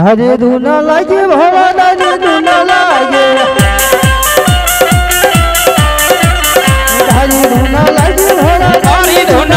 હરે ધૂના લાગે હરે ધૂન લાગે. હરે ધૂના લાગે તારી ધૂન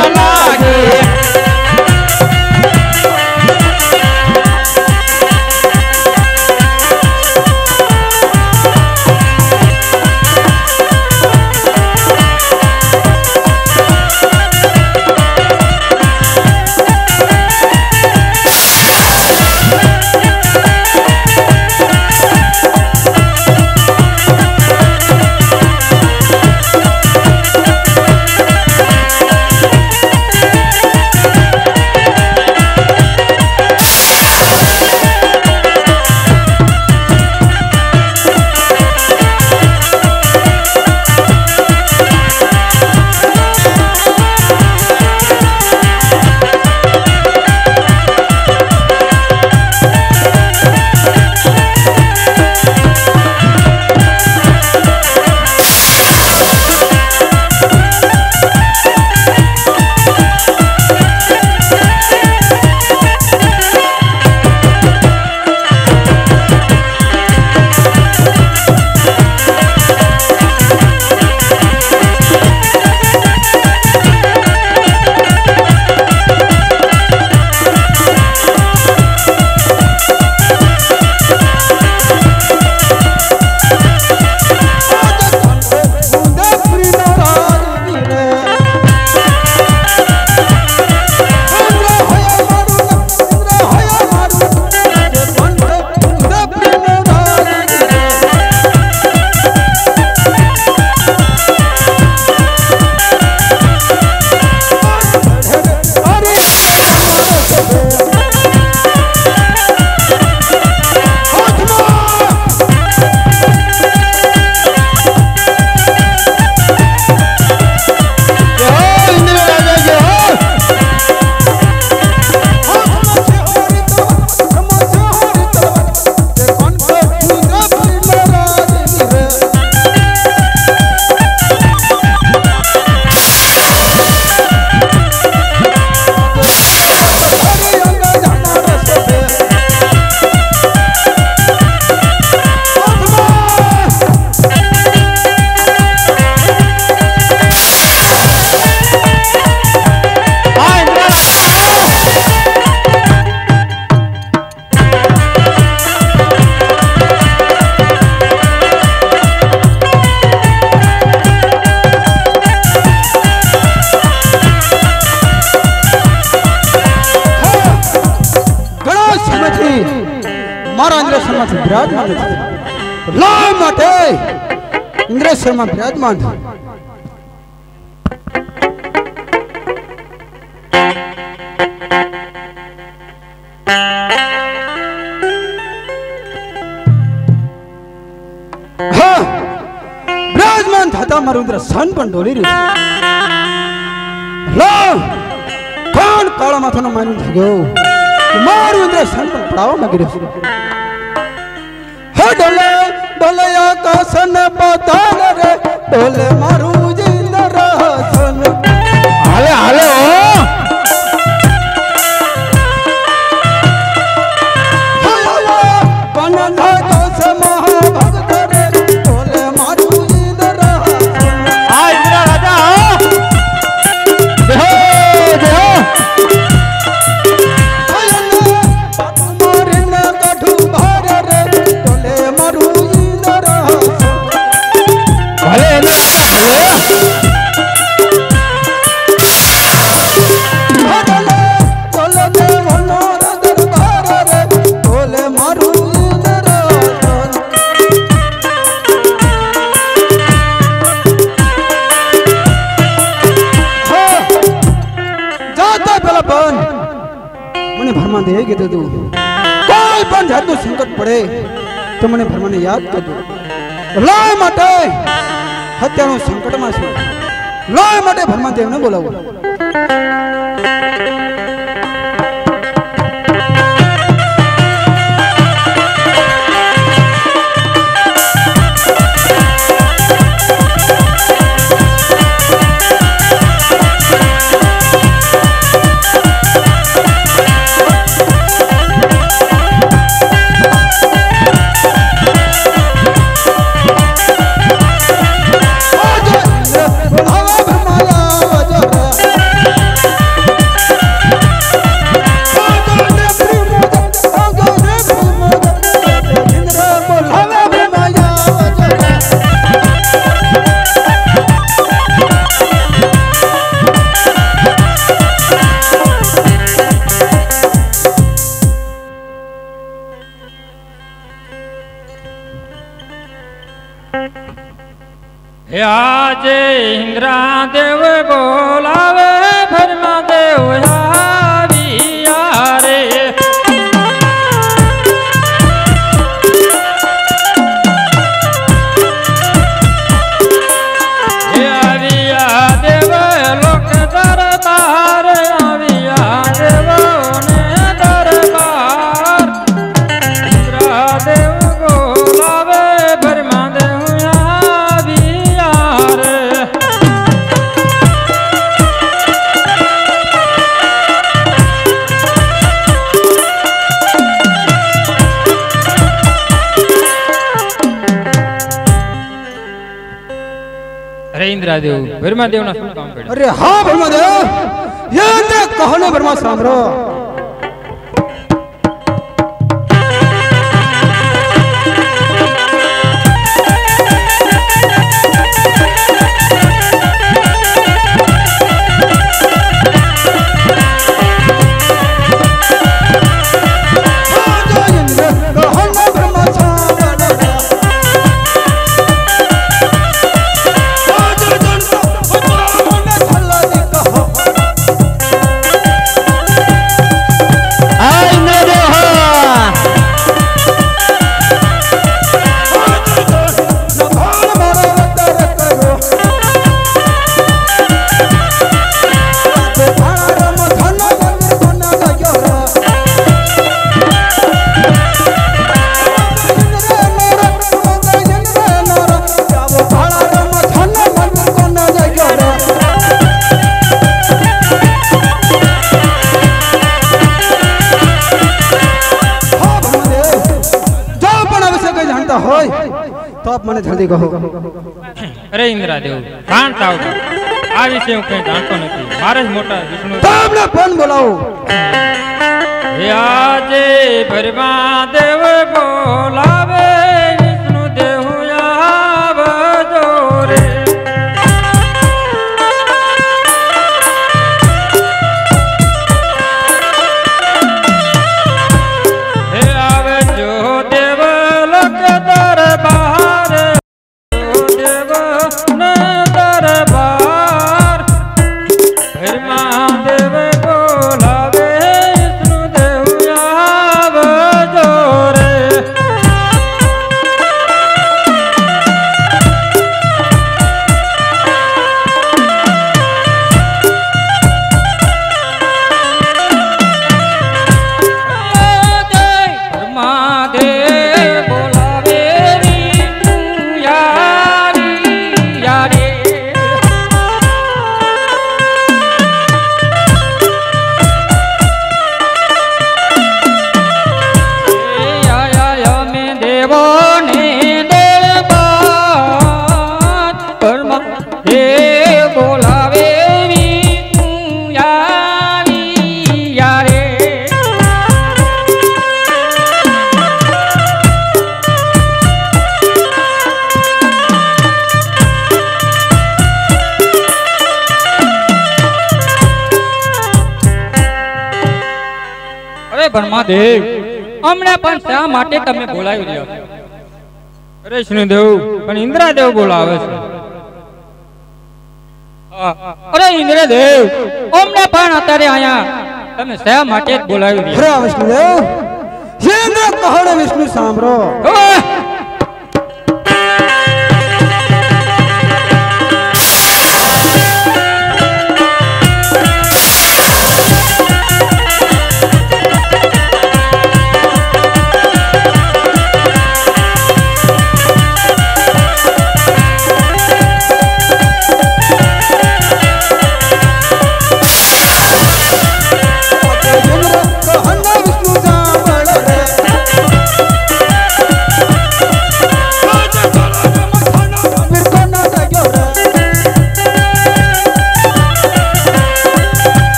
ઇન્દ્રેશ્વરમાં બિરાજમાન નથી લાવ માટે ઇન્દ્રેશ્વરમાં બિરાજમાન છે. મારું ઇન્દ્ર સન પણ ડોલી રહ્યું છે. કોણ કાળા માથાનો માની થઈ ગયો મારું ઇન્દ્ર સન પણ પડાવવા માંગી રહ્યો હે ડોલે આકાશ ને પાતાળ રે ડોલે મારું તો મને ભરમાને યાદ કરજો. લય માટે હત્યાનું સંકટમાં છું. લય માટે ભરમાન દેવને બોલાવો. ઇન્દ્રાદેવ ભરમાદેવ ના શું કામ પડ્યું? અરે હા બ્રહ્મદેવ કહો ને બ્રહ્મા સાંભળો. જલ્દી કહો. અરે ઇન્દ્રાદેવ જાણતા આવતા આ વિશે હું કઈ જાણતો નથી. મારે જ મોટા વિષ્ણુ તમને ફોન બોલાવો. હે આજે ભરમાદેવ બોલાવે. અરે હમણાં પણ શા માટે તમે બોલાવી રહ્યા છો? અરે વિષ્ણુદેવ પણ ઇન્દ્રાદેવ બોલાવે છે. અરે ઇન્દ્રદેવ અમને પણ અત્યારે અહીંયા તમે શા માટે જ બોલાવી રહ્યા વિષ્ણુદેવ વિષ્ણુ સાંભળો.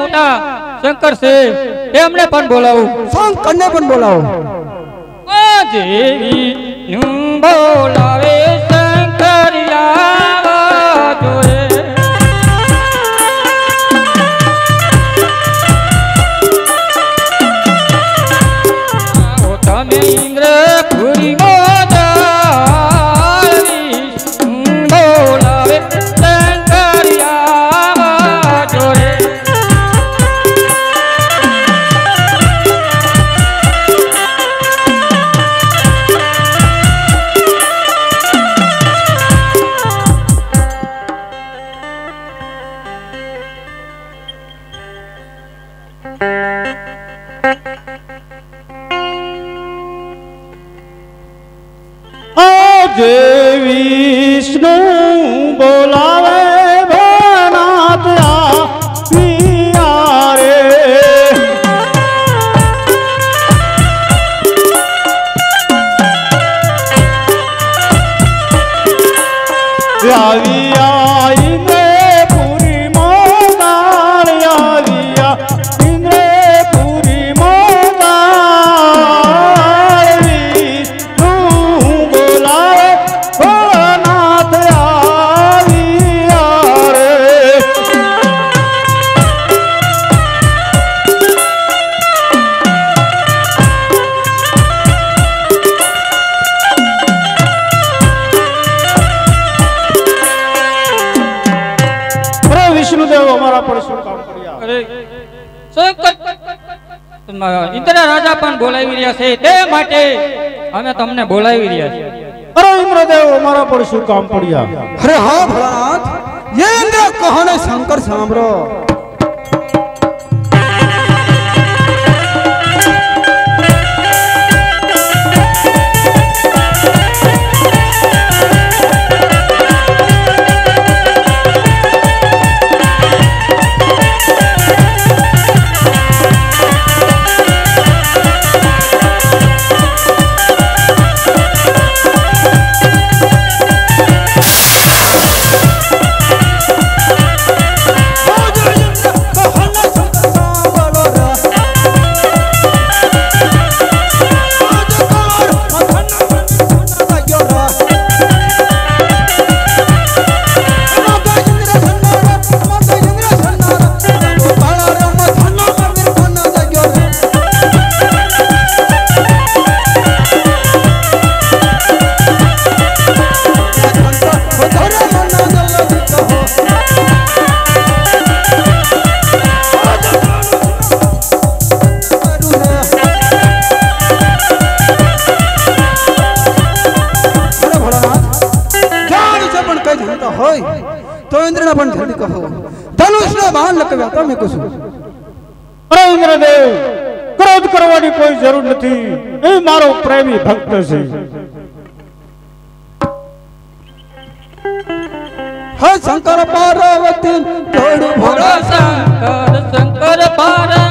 મોટા શંકર છે. એમને પણ બોલાવો. શંકરને પણ બોલાવો. જેવી બોલાવે બોલાવી રહ્યા છે તે માટે અમે તમને બોલાવી રહ્યા છીએ. અરે ઇન્દ્રદેવ અમારા પર શું કામ પડ્યા? અરે હા ભળાનાથ યેન્દ્ર કહને શંકર સાંભળો? લગાવ્યા છું. અરે ઇન્દ્રદેવ ક્રોધ કરવાની કોઈ જરૂર નથી. એ મારો પ્રેમી ભક્ત છે. હે શંકર પાર્વતી ભોળા શંકર શંકર પાર્વતી.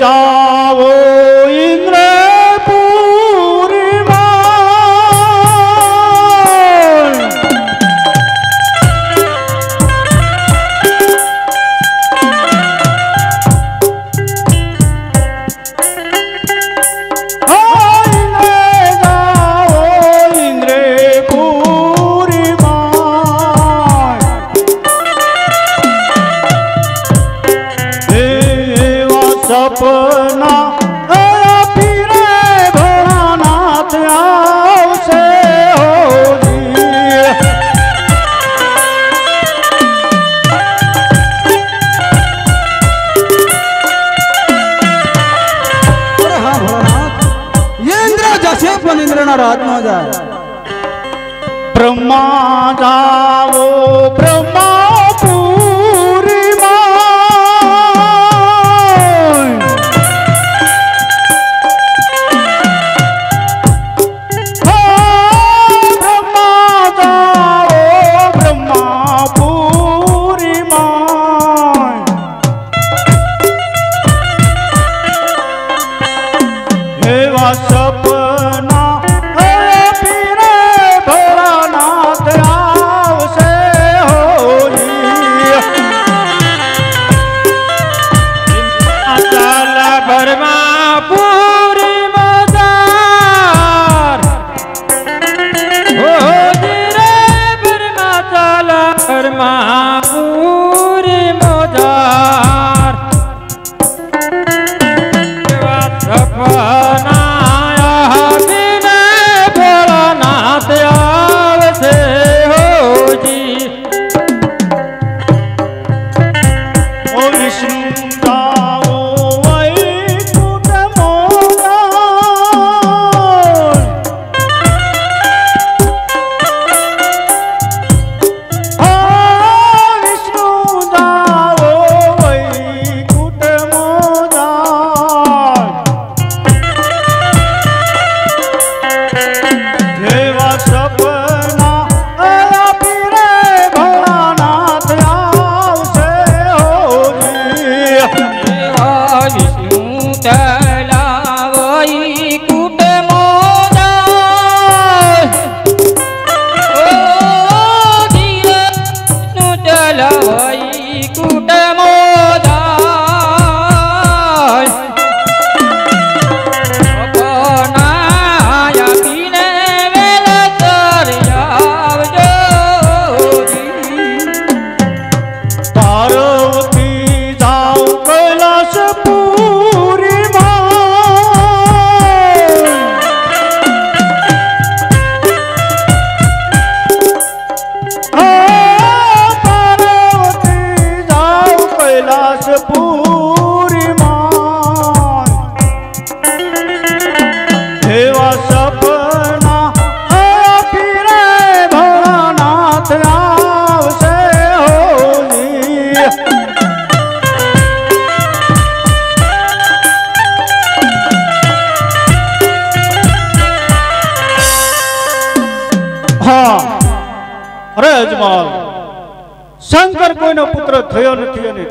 જાવો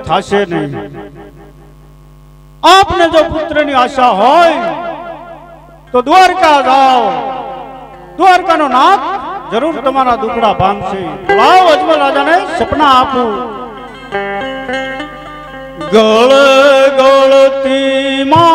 થશે નહીં. આપને જો પુત્રની આશા હોય, તો દ્વારકા જાઓ. દ્વારકાનો નાથ જરૂર તમારા દુકડા ભાંગશે. લાવ અજમલ રાજાને સપના આપું. ગળ ગળતી માં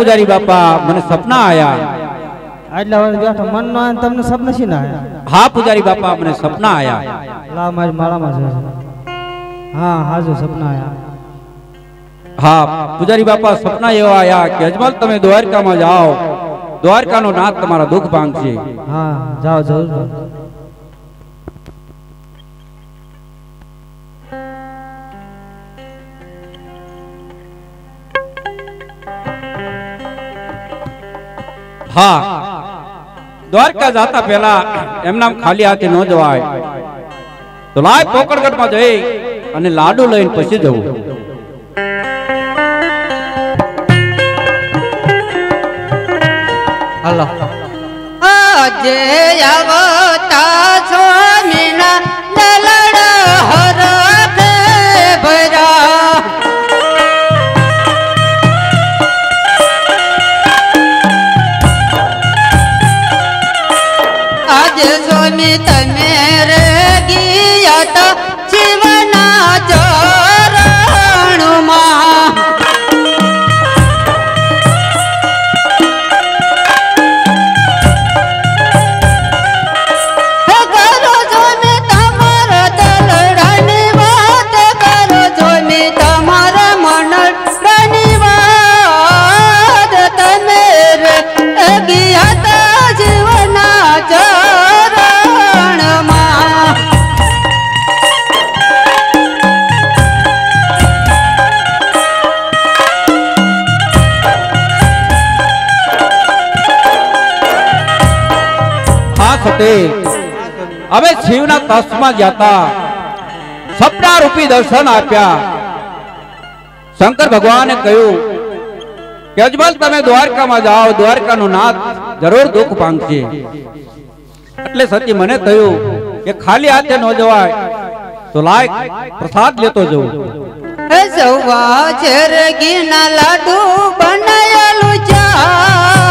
પૂજારી બાપા મને સપના આયા. એટલે બેઠા મન નો તમને સપના છે ના હા પૂજારી બાપા મને સપના આયા. લાવ મારી માળામાં છે. હા હાજુ સપના આયા. હા પૂજારી બાપા સપના એવા આયા કે અજમલ તમે દ્વારકામાં જાઓ. દ્વારકાનો નાથ તમારા દુઃખ ભાંગશે. હા જાઓ જરૂર હા. દ્વારકા જાતા પહેલા એમના ખાલી હાથે ન જવાય. તો લાય પોકળગઢમાં જઈ અને લાડુ લઈને પછી જવું. હાલો. આજે આવતા સ્વામીના હવે શિવના તસ્માં ગયા તા. સપના રૂપી દર્શન આપ્યા. શંકર ભગવાને કહ્યું કે અજમલ, તમે દ્વારકામાં જાઓ, દ્વારકાનો નાથ જરૂર દુઃખ પામશે એટલે સતી મને થયું કે ખાલી હાથે ન જવાય, તો લાય પ્રસાદ લેતો જવું સવા ચરગીના લાડુ બનાયેલું ચાર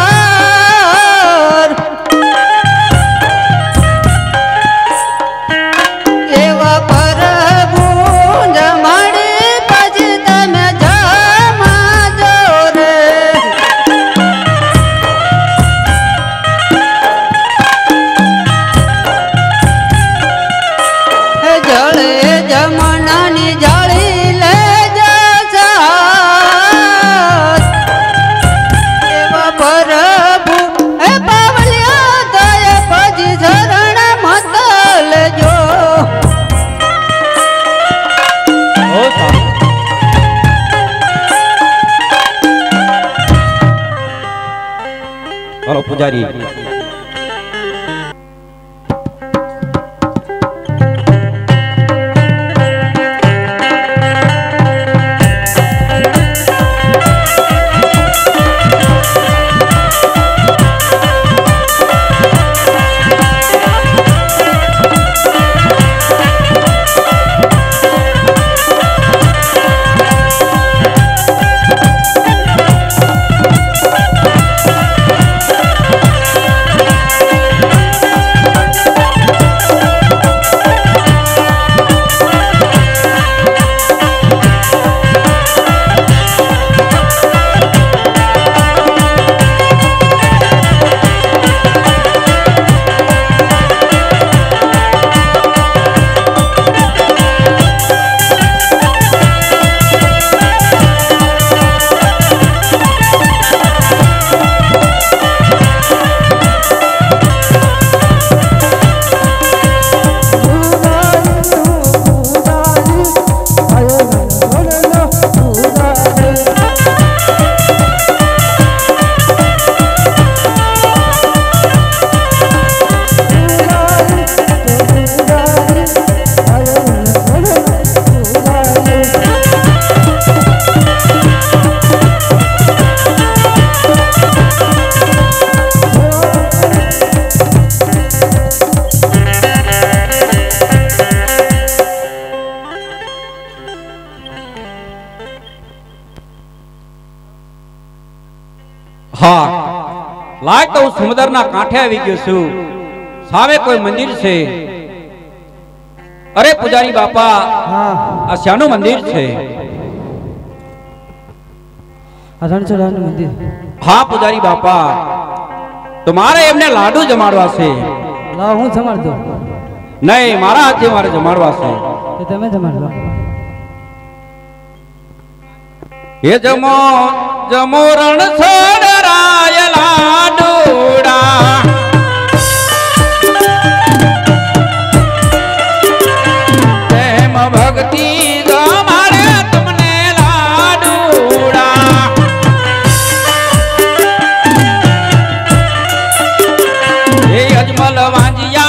લાય તો હું સમુદ્રના કાંઠે આવી ગયો છું. સામે કોઈ મંદિર છે. અરે પૂજારી બાપા આ શાનું મંદિર છે. મંદિર. હા પૂજારી બાપા તમારે એમને લાડુ જમાડવા છે. લાવ હું જમાડતો નહીં મારા હાથે મારે જમાડવા છે. તમે જમાડવા એ જમો જમો રણ છોડરાય વાંજિયા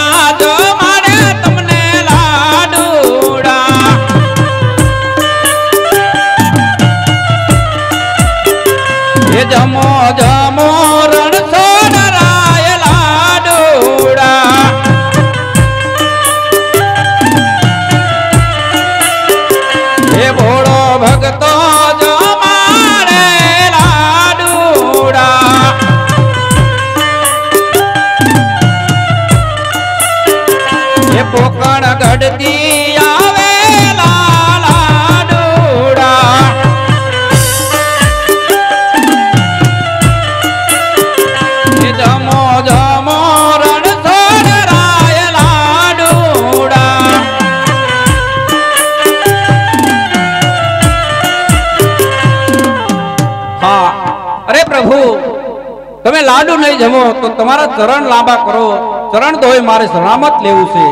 તમારા ચરણ લાંબા કરો. ચરણ ધોઈ મારે સલામત લેવું છે.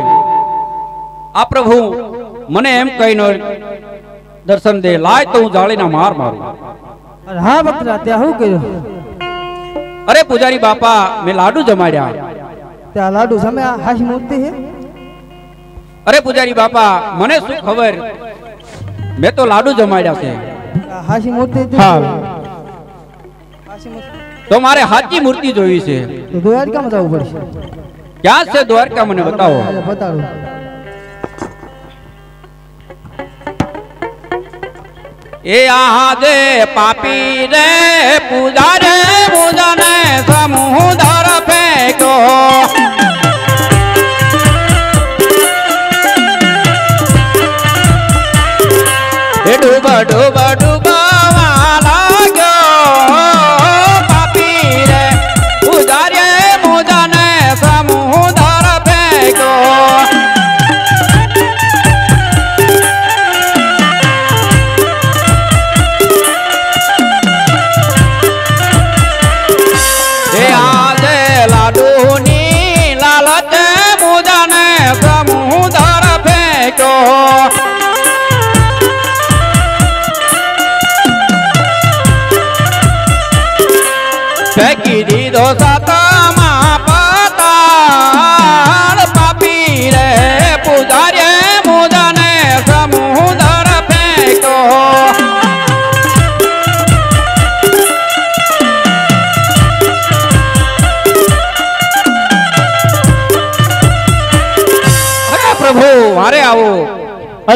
આ પ્રભુ મને એમ કહીને દર્શન દે લાય તો હું જાળીના માર મારું. હા બકરા ત્યાં શું કર્યું? અરે પૂજારી બાપા મેં લાડુ જમાડ્યા. ત્યાં લાડુ જમ્યા આ મૂર્તિ હે અરે પૂજારી બાપા મને શું ખબર? મેં તો લાડુ જમાડ્યા છે. હાશી મૂર્તિ હા. હાશી મૂર્તિ. તો મારે સાચી મૂર્તિ જોવી છે. દ્વારકામાં જવું પડશે. ક્યાં છે દ્વારકા મને બતાવો. બતાવો. એ આહા દે પાપી રે પૂજા રે પૂજા ને ફેંક્યો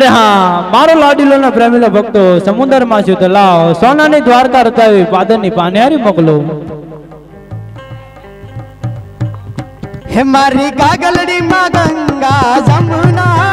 અરે હા, મારો લાડીલો ના પ્રેમીલો ભક્તો સમુદરમાં છું તો લાવ. સોનાની દ્વારકા રચાવી પાદરની પાનેહારી મોકલો. હે મારી કાગલડી માં ગંગા, જમના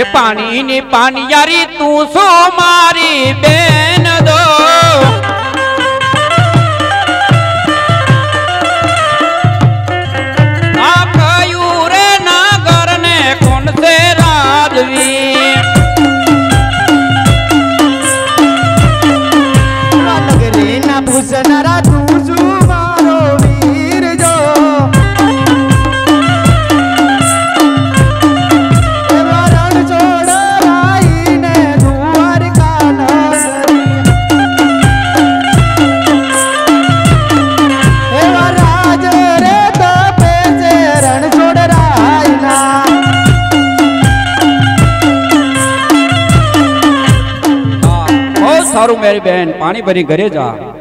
એ પાણીની પાનિયારી તું સો મારી બેન દો? આ કયું રે નાગર ને કોણ સે રાજવી? સારું મારી બેન પાણી ભરી ઘરે જા.